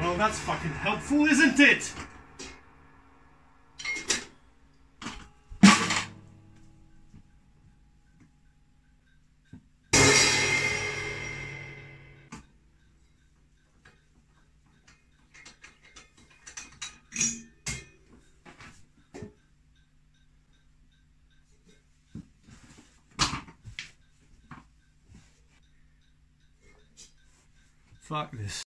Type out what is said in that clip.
Well, that's fucking helpful, isn't it? Fuck this.